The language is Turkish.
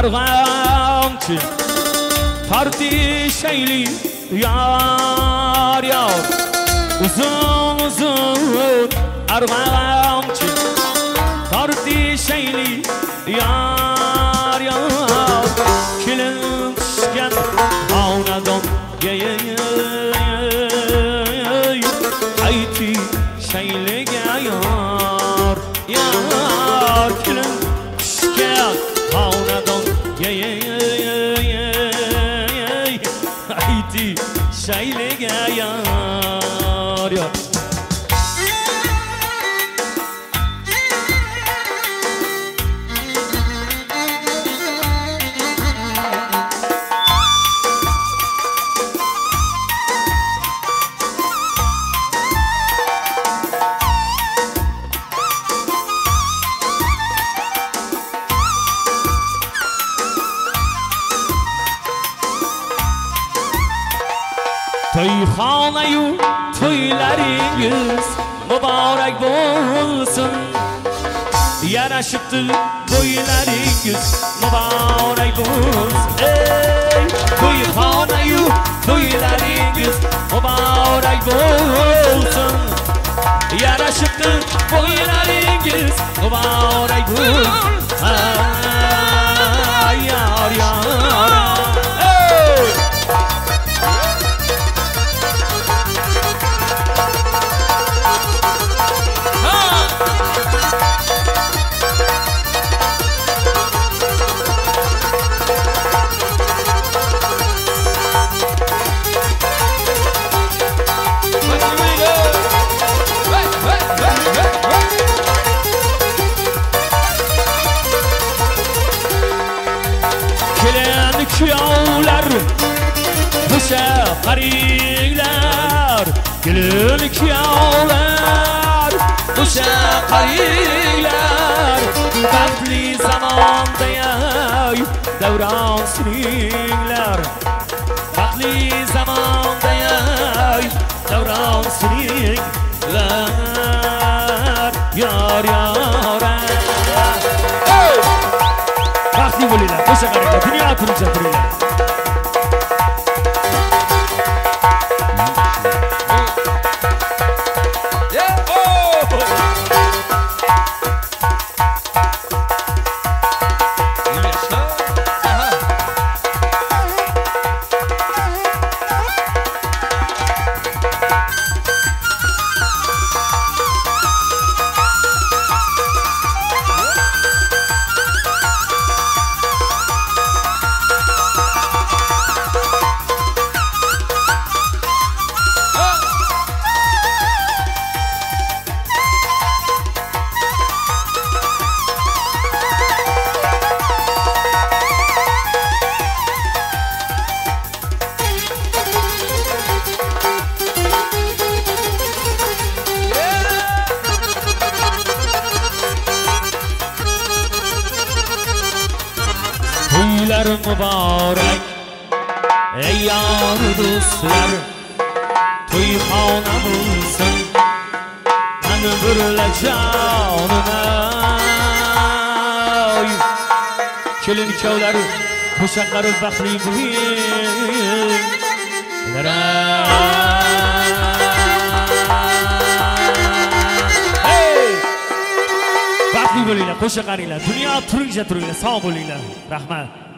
arg'amchi partishayli yar yar. Uzun uzun arg'amchi partishayli yar yar. Kelin tushgan xonadon ayti yar yar To'yxonayu to'ylaringiz muborak bo'lsin. Yarashibdi to'ylaringiz muborak bo'lsin. Ey to'yxonayu to'ylaringiz muborak bo'lsin. Yarashibdi to'ylaringiz muborak bo'lsin. Kelin kuyovlar o'sha qaringlar kelin kuyovlar o'sha qaringlar baxtli zamondayay davron suringlar baxtli zamondayay davron suringlar yor yor hey! baxtli bo'linglar o'sha qaranglar dunyo to'ylar muborak ey yor do'stlar. To'yxona bo'lsin ana burla jonimay kelin ikkovlar qo'shaqlari baxtli Hey! baxtli bo'linglar qo'sha qaringlar dunyo turingcha turinglar sog' bo'linglar rahmat